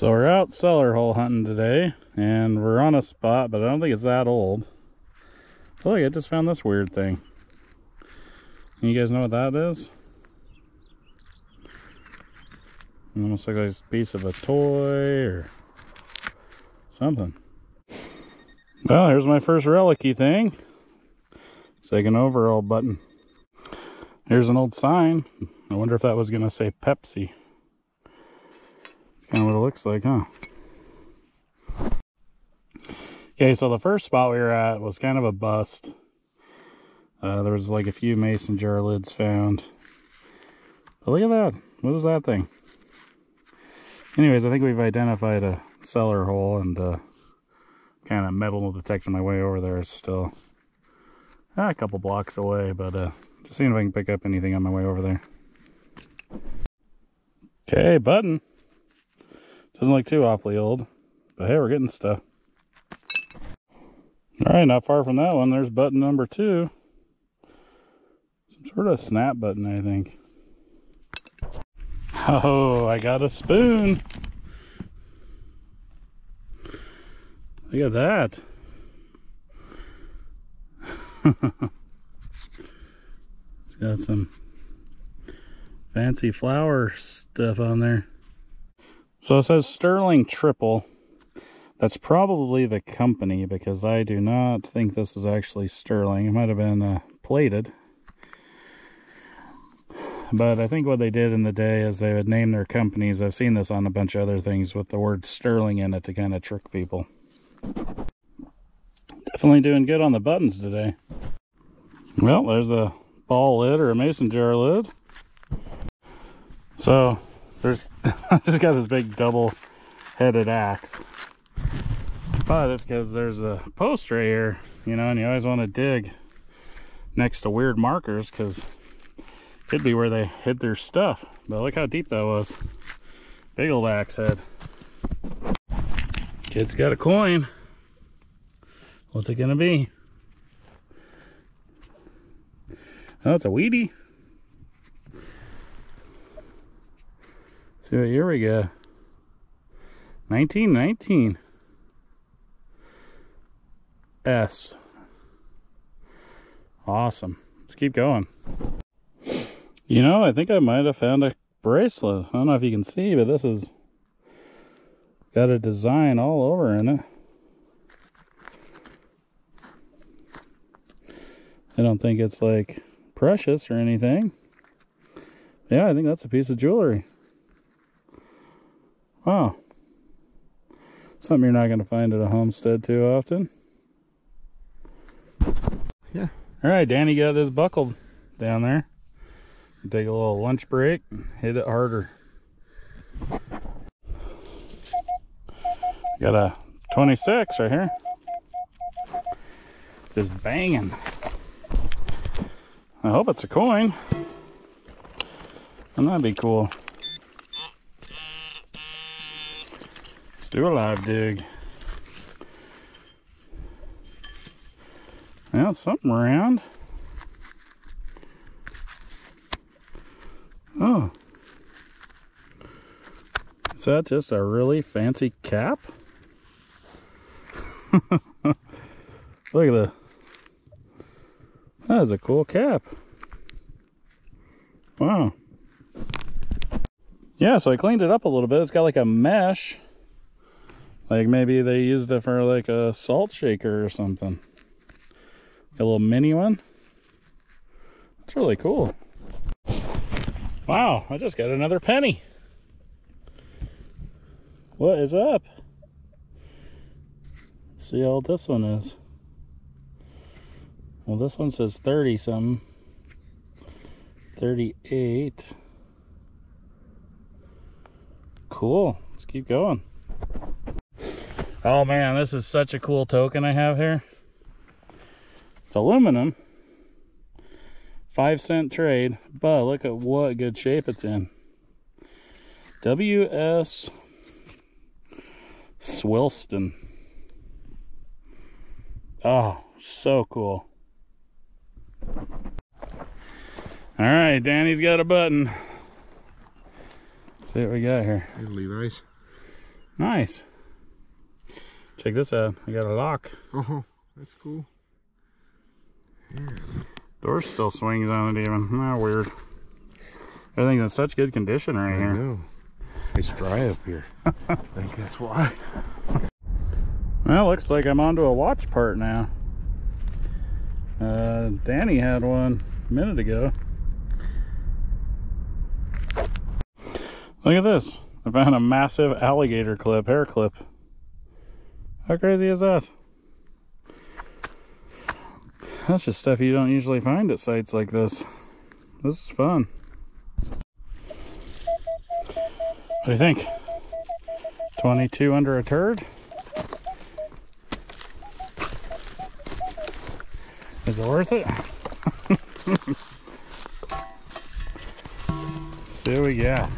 So we're out cellar hole hunting today, and we're on a spot, but I don't think it's that old. Look, I just found this weird thing. You guys know what that is? It almost looks like a piece of a toy or something. Well, here's my first relicy thing. It's like an overall button. Here's an old sign. I wonder if that was going to say Pepsi. Kind of what it looks like, huh? Okay, so the first spot we were at was kind of a bust. Uh, there was like a few mason jar lids found. But look at that. What is that thing? Anyways, I think we've identified a cellar hole and uh, kind of metal detecting my way over there still ah, a couple blocks away, but uh, just seeing if I can pick up anything on my way over there. Okay, button. Doesn't look too awfully old, but hey, we're getting stuff. All right, not far from that one, there's button number two. Some sort of snap button, I think. Oh, I got a spoon. Look at that. it's got some fancy flower stuff on there. So it says Sterling Triple. That's probably the company because I do not think this is actually Sterling. It might have been uh, plated. But I think what they did in the day is they would name their companies. I've seen this on a bunch of other things with the word Sterling in it to kind of trick people. Definitely doing good on the buttons today. Well, there's a ball lid or a mason jar lid. So there's I just got this big double headed axe. But it's because there's a post right here, you know, and you always want to dig next to weird markers because could be where they hid their stuff. But look how deep that was. Big old axe head. Kid's got a coin. What's it gonna be? Oh, it's a Wheatie. What year we go. 1919. S. Awesome. Let's keep going. You know, I think I might have found a bracelet. I don't know if you can see, but this is got a design all over in it. I don't think it's like precious or anything. Yeah, I think that's a piece of jewelry. Wow. Something you're not going to find at a homestead too often. Yeah. All right, Danny got this buckled down there. Take a little lunch break, hit it harder. Got a 26 right here. Just banging. I hope it's a coin. And that'd be cool. Do a live dig. Yeah, something around. Oh. Is that just a really fancy cap? Look at the... That is a cool cap. Wow. Yeah, so I cleaned it up a little bit. It's got like a mesh. Like maybe they used it for like a salt shaker or something. A little mini one. That's really cool. Wow, I just got another penny. What is up? Let's see how old this one is. Well, this one says 30 something. 38. Cool. Let's keep going. Oh man, this is such a cool token I have here. It's aluminum five cent trade, but look at what good shape it's in. W.S. Swilston. Oh, so cool. All right, Danny's got a button. Let's see what we got here. Levi's. Nice. Check this out. I got a lock. Oh, that's cool. Door still swings on it even. Not weird. Everything's in such good condition right I here. know. It's dry up here. I think that's why. Well, looks like I'm onto a watch part now. Uh, Danny had one a minute ago. Look at this. I found a massive alligator clip, hair clip. How crazy is that? That's just stuff you don't usually find at sites like this. This is fun. What do you think? 22 under a turd? Is it worth it? See what we got.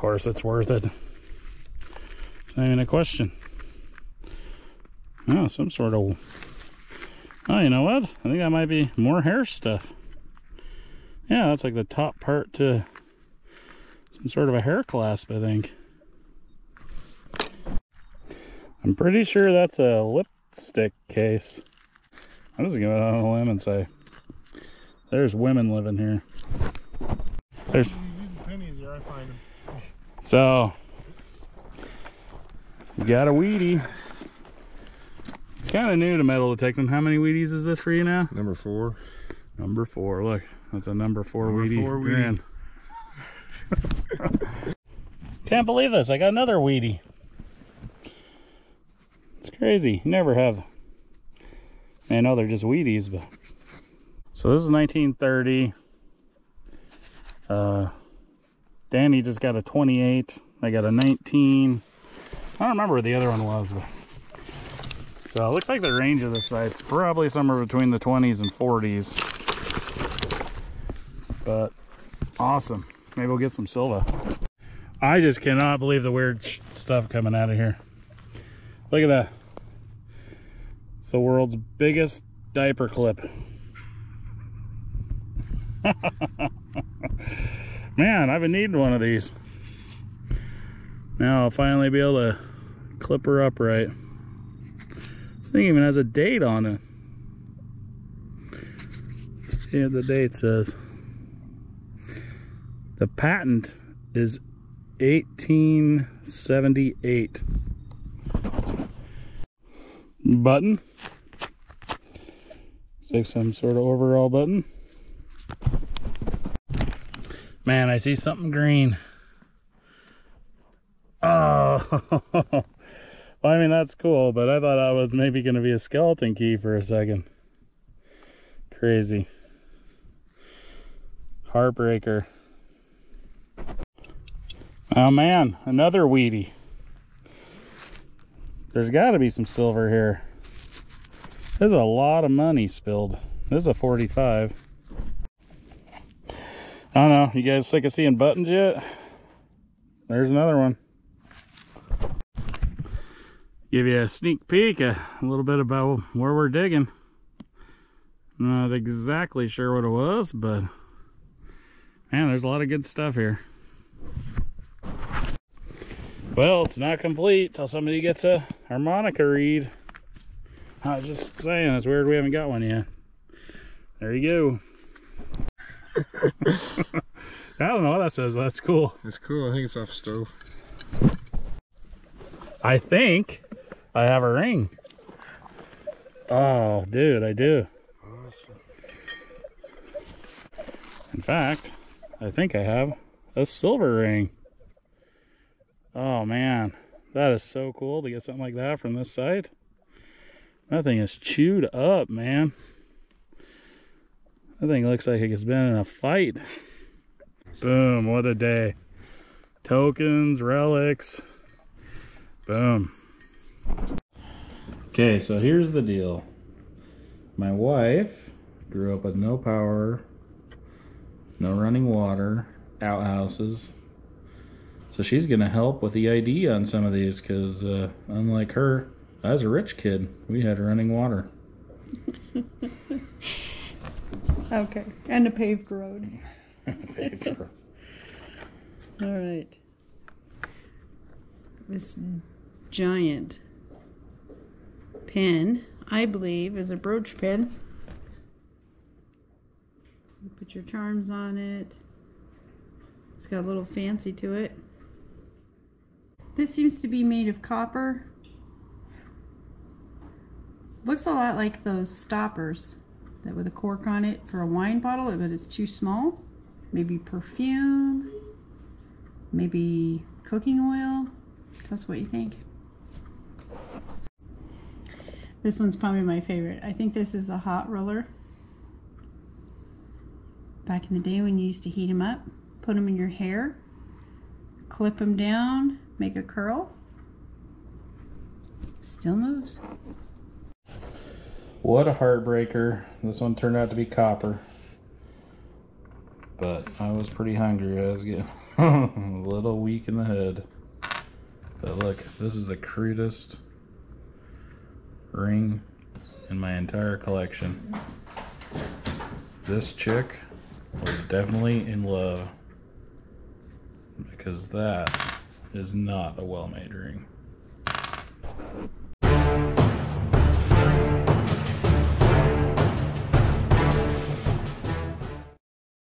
Course, it's worth it. It's not even a question. Oh, some sort of. Oh, you know what? I think that might be more hair stuff. Yeah, that's like the top part to some sort of a hair clasp, I think. I'm pretty sure that's a lipstick case. I'm just going to out on a limb and say, there's women living here. There's pennies here, I find them. So you got a Wheatie. It's kind of new to metal detecting. How many Wheaties is this for you now? Number four. Number four. Look, that's a number four Number Wheatie. four grin. Can't believe this. I got another Wheatie. It's crazy. You never have. I know they're just Wheaties, but. So this is 1930. Uh, Danny just got a 28. I got a 19. I don't remember what the other one was, but. So it looks like the range of the site's probably somewhere between the 20s and 40s. But awesome. Maybe we'll get some silva. I just cannot believe the weird stuff coming out of here. Look at that. It's the world's biggest diaper clip. Man, I've been needing one of these. Now I'll finally be able to clip her up right. This thing even has a date on it. See what the date says. The patent is 1878. Button. Looks like some sort of overall button. Man, I see something green. Oh, well, I mean, that's cool, but I thought I was maybe going to be a skeleton key for a second. Crazy. Heartbreaker. Oh man, another Wheatie. There's got to be some silver here. There's a lot of money spilled. This is a 45. I don't know. You guys sick of seeing buttons yet? There's another one. Give you a sneak peek, a, little bit about where we're digging. Not exactly sure what it was, but man, there's a lot of good stuff here. Well, it's not complete till somebody gets a harmonica reed. I was just saying, it's weird we haven't got one yet. There you go. I don't know what that says, but that's cool. It's cool. I think it's off the stove. I think I have a ring. Oh, dude, I do. Awesome. In fact, I think I have a silver ring. Oh man, that is so cool to get something like that from this side. That thing is chewed up, man. That thing looks like it's been in a fight. Boom, what a day. Tokens, relics. Boom. Okay, so here's the deal. My wife grew up with no power, no running water, outhouses. So she's gonna help with the ID on some of these because, uh, unlike her, I was a rich kid. We had running water. Okay, and a paved road. Paved road. All right. This giant pin, I believe, is a brooch pin. You put your charms on it. It's got a little fancy to it. This seems to be made of copper. Looks a lot like those stoppers that with a cork on it for a wine bottle, but it's too small. Maybe perfume, maybe cooking oil. Tell us what you think. This one's probably my favorite. I think this is a hot roller. Back in the day when you used to heat them up, put them in your hair, clip them down, make a curl. Still moves. What a heartbreaker. This one turned out to be copper. But I was pretty hungry. I was getting a little weak in the head. But look, this is the crudest ring in my entire collection. This chick was definitely in love. Because that is not a well-made ring.